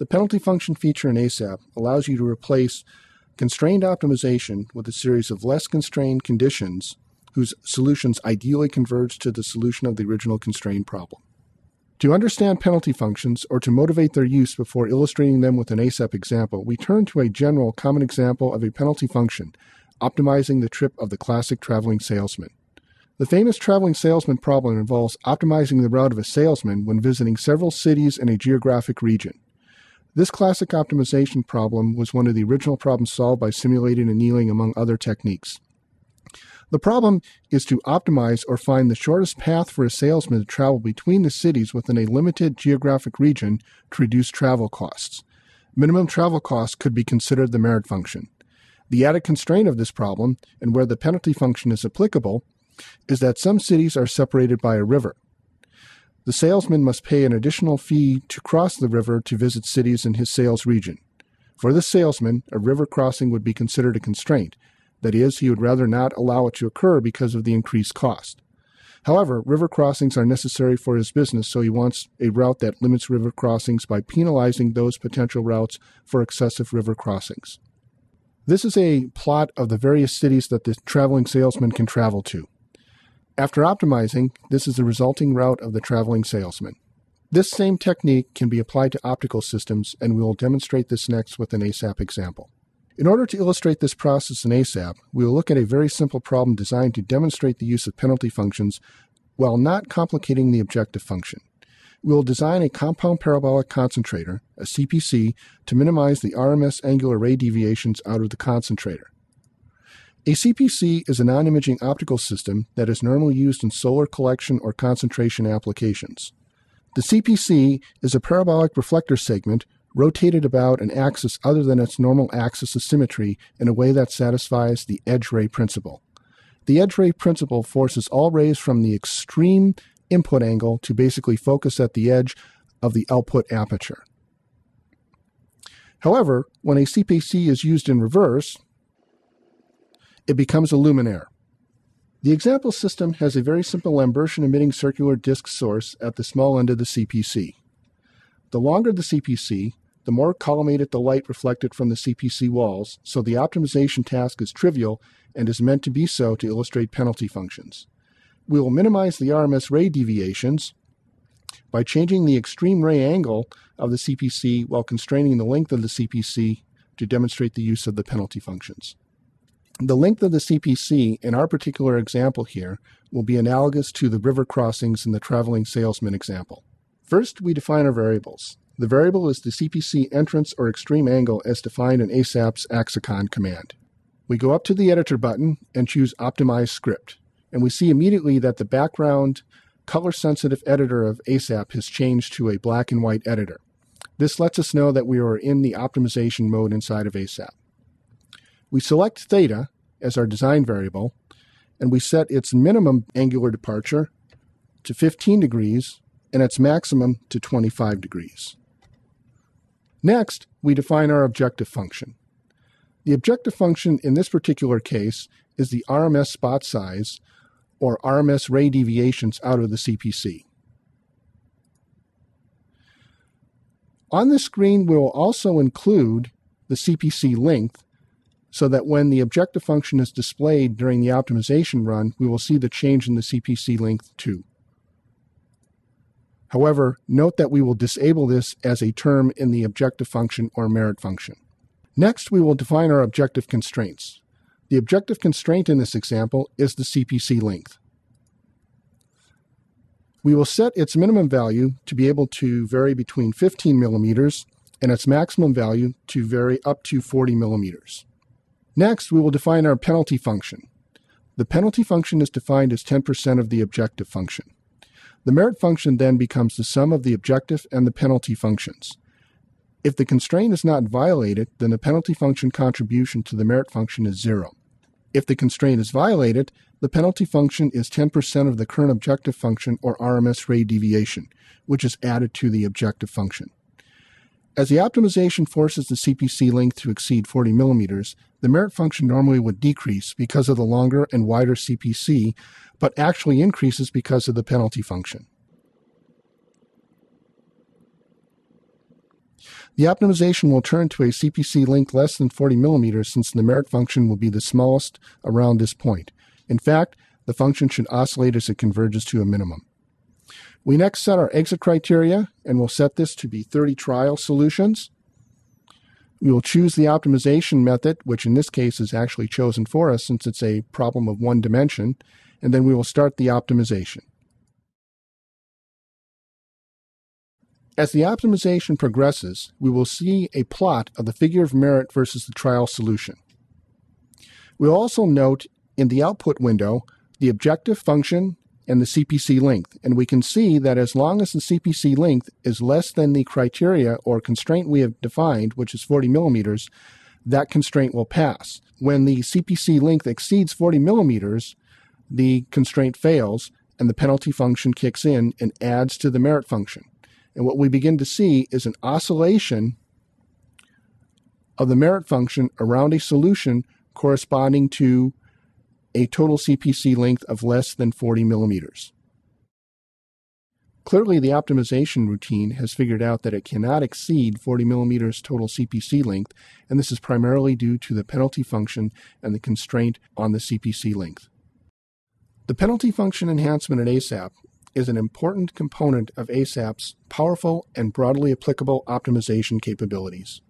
The penalty function feature in ASAP allows you to replace constrained optimization with a series of less constrained conditions whose solutions ideally converge to the solution of the original constrained problem. To understand penalty functions or to motivate their use before illustrating them with an ASAP example, we turn to a general common example of a penalty function, optimizing the trip of the classic traveling salesman. The famous traveling salesman problem involves optimizing the route of a salesman when visiting several cities in a geographic region. This classic optimization problem was one of the original problems solved by simulated annealing among other techniques. The problem is to optimize or find the shortest path for a salesman to travel between the cities within a limited geographic region to reduce travel costs. Minimum travel costs could be considered the merit function. The added constraint of this problem, and where the penalty function is applicable, is that some cities are separated by a river. The salesman must pay an additional fee to cross the river to visit cities in his sales region. For the salesman, a river crossing would be considered a constraint, that is, he would rather not allow it to occur because of the increased cost. However, river crossings are necessary for his business, so he wants a route that limits river crossings by penalizing those potential routes for excessive river crossings. This is a plot of the various cities that the traveling salesman can travel to. After optimizing, this is the resulting route of the traveling salesman. This same technique can be applied to optical systems, and we will demonstrate this next with an ASAP example. In order to illustrate this process in ASAP, we will look at a very simple problem designed to demonstrate the use of penalty functions while not complicating the objective function. We will design a compound parabolic concentrator, a CPC, to minimize the RMS angular ray deviations out of the concentrator. A CPC is a non imaging optical system that is normally used in solar collection or concentration applications. The CPC is a parabolic reflector segment rotated about an axis other than its normal axis of symmetry in a way that satisfies the edge ray principle. The edge ray principle forces all rays from the extreme input angle to basically focus at the edge of the output aperture. However, when a CPC is used in reverse, it becomes a luminaire. The example system has a very simple Lambertian emitting circular disk source at the small end of the CPC. The longer the CPC, the more collimated the light reflected from the CPC walls, so the optimization task is trivial and is meant to be so to illustrate penalty functions. We will minimize the RMS ray deviations by changing the extreme ray angle of the CPC while constraining the length of the CPC to demonstrate the use of the penalty functions. The length of the CPC in our particular example here will be analogous to the river crossings in the traveling salesman example. First, we define our variables. The variable is the CPC entrance or extreme angle as defined in ASAP's Axicon command. We go up to the editor button and choose Optimize Script, and we see immediately that the background color sensitive editor of ASAP has changed to a black and white editor. This lets us know that we are in the optimization mode inside of ASAP. We select theta as our design variable, and we set its minimum angular departure to 15 degrees and its maximum to 25 degrees. Next, we define our objective function. The objective function in this particular case is the RMS spot size, or RMS ray deviations out of the CPC. On the screen, we will also include the CPC length so that when the objective function is displayed during the optimization run, we will see the change in the CPC length too. However, note that we will disable this as a term in the objective function or merit function. Next, we will define our objective constraints. The objective constraint in this example is the CPC length. We will set its minimum value to be able to vary between 15 millimeters and its maximum value to vary up to 40 millimeters. Next, we will define our penalty function. The penalty function is defined as 10% of the objective function. The merit function then becomes the sum of the objective and the penalty functions. If the constraint is not violated, then the penalty function contribution to the merit function is zero. If the constraint is violated, the penalty function is 10% of the current objective function or RMS ray deviation, which is added to the objective function. As the optimization forces the CPC length to exceed 40 millimeters, the merit function normally would decrease because of the longer and wider CPC, but actually increases because of the penalty function. The optimization will turn to a CPC length less than 40 millimeters since the merit function will be the smallest around this point. In fact, the function should oscillate as it converges to a minimum. We next set our exit criteria, and we'll set this to be 30 trial solutions. We will choose the optimization method, which in this case is actually chosen for us since it's a problem of one dimension, and then we will start the optimization. As the optimization progresses, we will see a plot of the figure of merit versus the trial solution. We'll also note in the output window the objective function and the CPC length. And we can see that as long as the CPC length is less than the criteria or constraint we have defined, which is 40 millimeters, that constraint will pass. When the CPC length exceeds 40 millimeters, the constraint fails and the penalty function kicks in and adds to the merit function. And what we begin to see is an oscillation of the merit function around a solution corresponding to a total CPC length of less than 40 millimeters. Clearly, the optimization routine has figured out that it cannot exceed 40 millimeters total CPC length, and this is primarily due to the penalty function and the constraint on the CPC length. The penalty function enhancement at ASAP is an important component of ASAP's powerful and broadly applicable optimization capabilities.